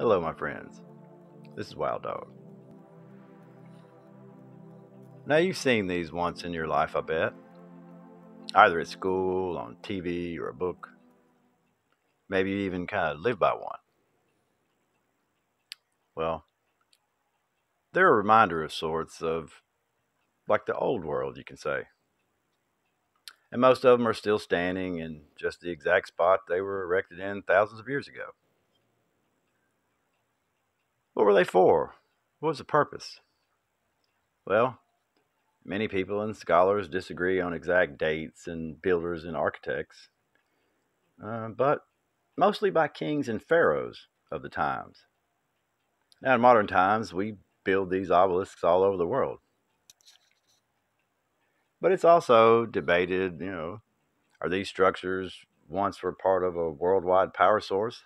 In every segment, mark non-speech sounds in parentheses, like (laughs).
Hello, my friends. This is Wild Dog. Now, you've seen these once in your life, I bet. Either at school, on TV, or a book. Maybe you even kind of live by one. Well, they're a reminder of sorts of like the old world, you can say. And most of them are still standing in just the exact spot they were erected in thousands of years ago. What were they for? What was the purpose? Well, many people and scholars disagree on exact dates and builders and architects, uh, but mostly by kings and pharaohs of the times. Now, in modern times, we build these obelisks all over the world. But it's also debated, you know, are these structures once were part of a worldwide power source?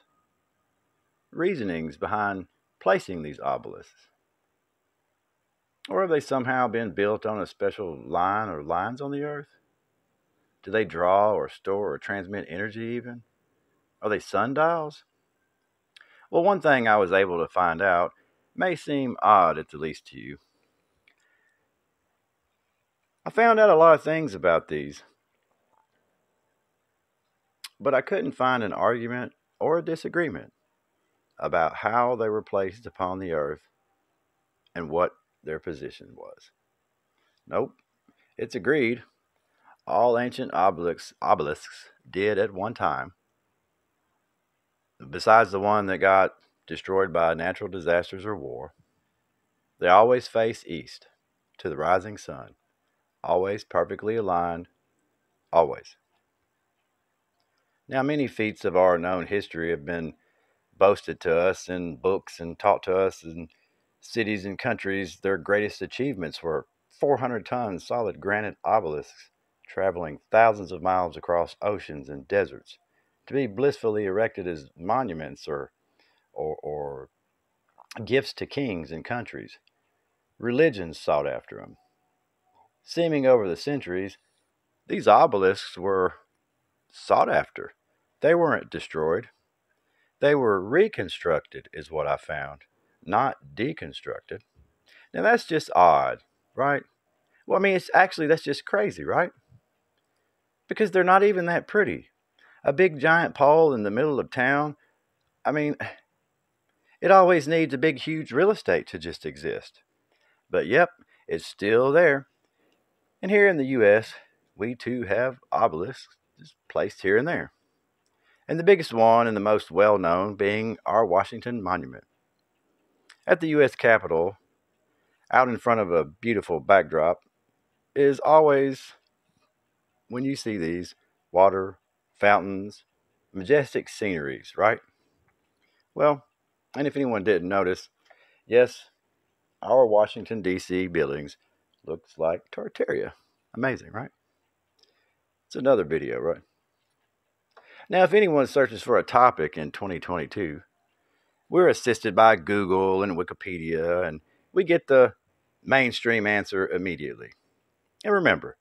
Reasonings behind placing these obelisks? Or have they somehow been built on a special line or lines on the earth? Do they draw or store or transmit energy even? Are they sundials? Well, one thing I was able to find out may seem odd at the least to you. I found out a lot of things about these, but I couldn't find an argument or a disagreement about how they were placed upon the earth and what their position was. Nope, it's agreed. All ancient obelisks, obelisks did at one time, besides the one that got destroyed by natural disasters or war. They always face east to the rising sun, always perfectly aligned, always. Now, many feats of our known history have been boasted to us in books and taught to us in cities and countries. Their greatest achievements were 400 ton solid granite obelisks traveling thousands of miles across oceans and deserts to be blissfully erected as monuments or, or, or gifts to kings and countries. Religions sought after them. Seeming over the centuries, these obelisks were sought after. They weren't destroyed. They were reconstructed, is what I found, not deconstructed. Now that's just odd, right? Well, I mean, it's actually, that's just crazy, right? Because they're not even that pretty. A big giant pole in the middle of town, I mean, it always needs a big, huge real estate to just exist. But yep, it's still there. And here in the U.S., we too have obelisks just placed here and there and the biggest one and the most well known being our Washington Monument. At the U.S. Capitol, out in front of a beautiful backdrop, is always, when you see these, water, fountains, majestic sceneries, right? Well, and if anyone didn't notice, yes, our Washington, D.C. buildings looks like Tartaria. Amazing, right? It's another video, right? Now, if anyone searches for a topic in 2022, we're assisted by Google and Wikipedia, and we get the mainstream answer immediately. And remember,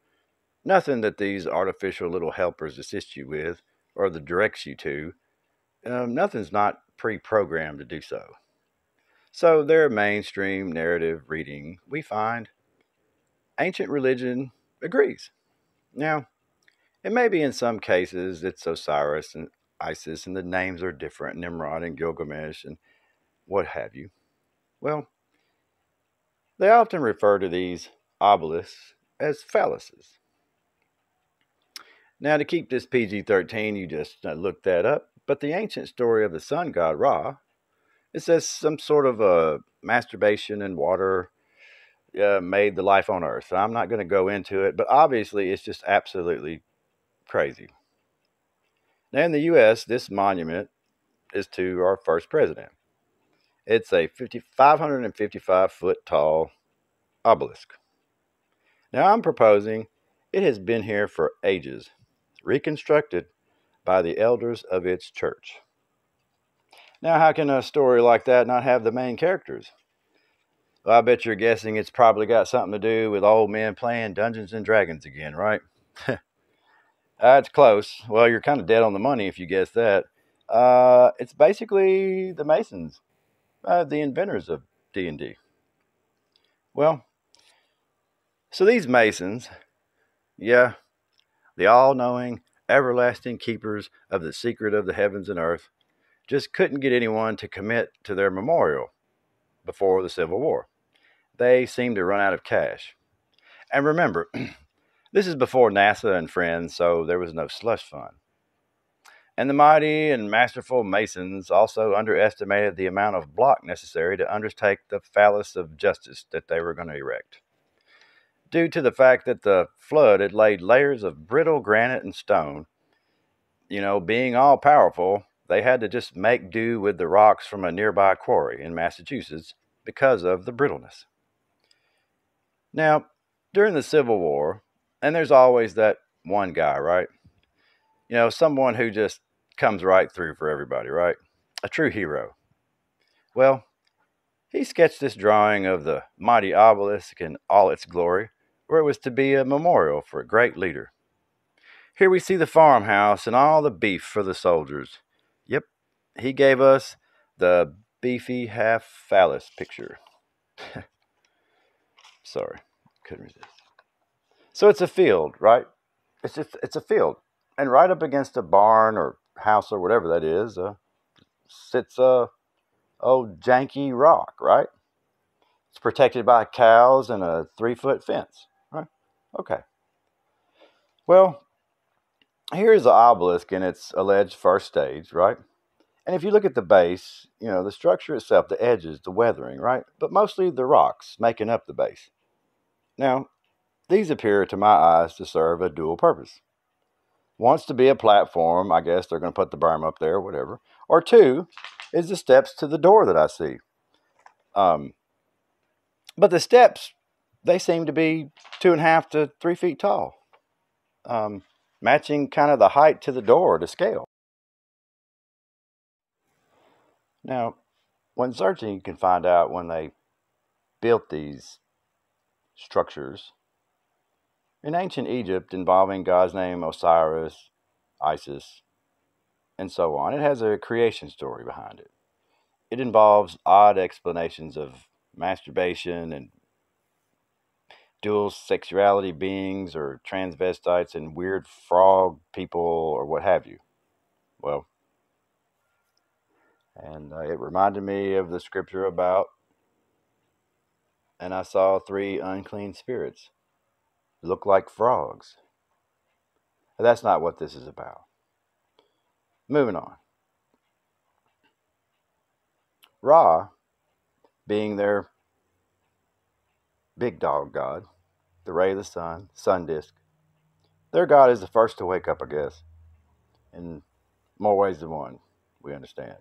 nothing that these artificial little helpers assist you with or that directs you to, um, nothing's not pre programmed to do so. So, their mainstream narrative reading, we find ancient religion agrees. Now, and maybe in some cases it's Osiris and Isis, and the names are different Nimrod and Gilgamesh and what have you. Well, they often refer to these obelisks as phalluses. Now, to keep this PG 13, you just uh, look that up. But the ancient story of the sun god Ra, it says some sort of a masturbation and water uh, made the life on earth. I'm not going to go into it, but obviously it's just absolutely crazy. Now, in the U.S., this monument is to our first president. It's a 50, 555 foot tall obelisk. Now, I'm proposing it has been here for ages, reconstructed by the elders of its church. Now, how can a story like that not have the main characters? Well, I bet you're guessing it's probably got something to do with old men playing Dungeons and Dragons again, right? (laughs) Uh, it's close. Well, you're kind of dead on the money if you guess that. Uh, it's basically the Masons uh, the inventors of D&D. Well, so these Masons, yeah, the all-knowing, everlasting keepers of the secret of the heavens and earth, just couldn't get anyone to commit to their memorial before the Civil War. They seemed to run out of cash. And remember, (clears throat) this is before NASA and friends, so there was no slush fund. And the mighty and masterful Masons also underestimated the amount of block necessary to undertake the phallus of justice that they were going to erect. Due to the fact that the flood had laid layers of brittle granite and stone, you know, being all powerful, they had to just make do with the rocks from a nearby quarry in Massachusetts because of the brittleness. Now, during the Civil War, and there's always that one guy, right? You know, someone who just comes right through for everybody, right? A true hero. Well, he sketched this drawing of the mighty obelisk in all its glory, where it was to be a memorial for a great leader. Here we see the farmhouse and all the beef for the soldiers. Yep, he gave us the beefy half phallus picture. (laughs) Sorry, couldn't resist. So it's a field, right? It's just it's a field, and right up against a barn or house or whatever that is uh, sits a old janky rock, right? It's protected by cows and a three foot fence, right? Okay. Well, here's the obelisk in its alleged first stage, right? And if you look at the base, you know, the structure itself, the edges, the weathering, right? But mostly the rocks making up the base. Now, these appear to my eyes to serve a dual purpose wants to be a platform. I guess they're going to put the berm up there, whatever. Or two is the steps to the door that I see. Um, but the steps, they seem to be two and a half to three feet tall, um, matching kind of the height to the door to scale. Now, when searching, you can find out when they built these structures in ancient Egypt involving God's name Osiris, Isis, and so on. It has a creation story behind it. It involves odd explanations of masturbation and dual sexuality beings or transvestites and weird frog people or what have you. Well, and uh, it reminded me of the scripture about, and I saw three unclean spirits look like frogs. That's not what this is about. Moving on. Ra, being their big dog god, the ray of the sun, sun disk, their god is the first to wake up, I guess, in more ways than one, we understand.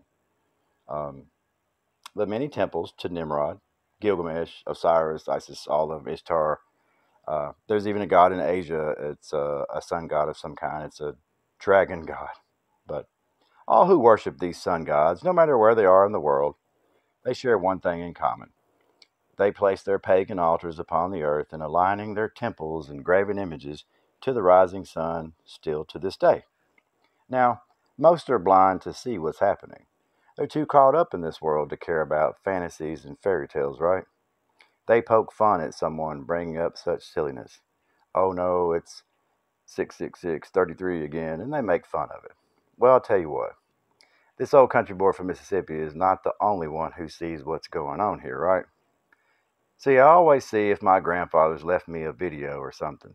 Um, the many temples to Nimrod, Gilgamesh, Osiris, Isis, all of Ishtar, uh, there's even a god in Asia. It's a, a, sun god of some kind. It's a dragon god. But all who worship these sun gods, no matter where they are in the world, they share one thing in common. They place their pagan altars upon the earth and aligning their temples and graven images to the rising sun still to this day. Now, most are blind to see what's happening. They're too caught up in this world to care about fantasies and fairy tales, right? They poke fun at someone bringing up such silliness. Oh no, it's 66633 again, and they make fun of it. Well, I'll tell you what. This old country boy from Mississippi is not the only one who sees what's going on here, right? See, I always see if my grandfathers left me a video or something.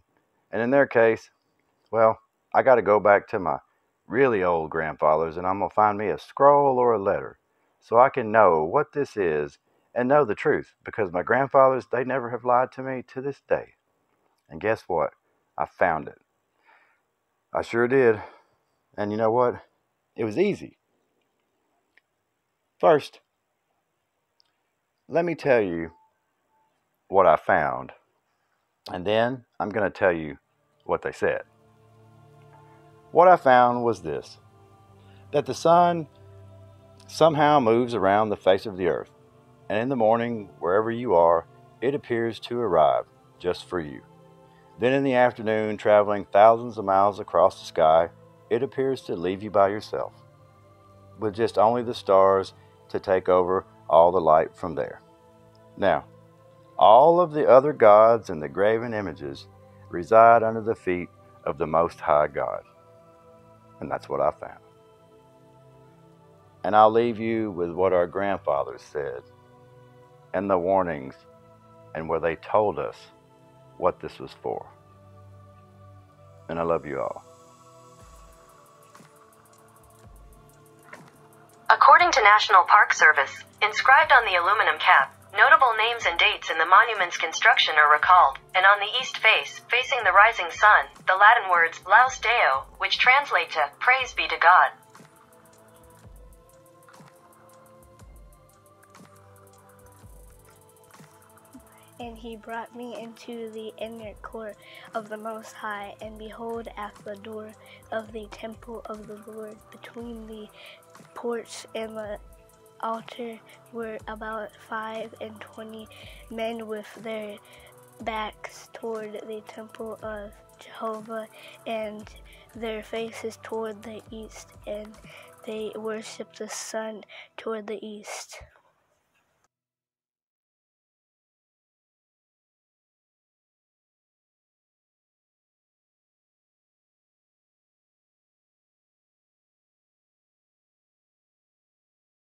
And in their case, well, I got to go back to my really old grandfathers and I'm going to find me a scroll or a letter so I can know what this is and know the truth because my grandfathers, they never have lied to me to this day. And guess what? I found it. I sure did. And you know what? It was easy. First, let me tell you what I found, and then I'm going to tell you what they said. What I found was this that the sun somehow moves around the face of the earth and in the morning, wherever you are, it appears to arrive just for you. Then in the afternoon, traveling thousands of miles across the sky, it appears to leave you by yourself, with just only the stars to take over all the light from there. Now, all of the other gods and the graven images reside under the feet of the Most High God. And that's what I found. And I'll leave you with what our grandfathers said and the warnings and where they told us what this was for. And I love you all. According to National Park Service, inscribed on the aluminum cap, notable names and dates in the monument's construction are recalled, and on the east face, facing the rising sun, the Latin words Laus Deo, which translate to Praise be to God. And he brought me into the inner court of the Most High, and behold, at the door of the temple of the Lord, between the porch and the altar, were about five and twenty men with their backs toward the temple of Jehovah, and their faces toward the east, and they worshiped the sun toward the east.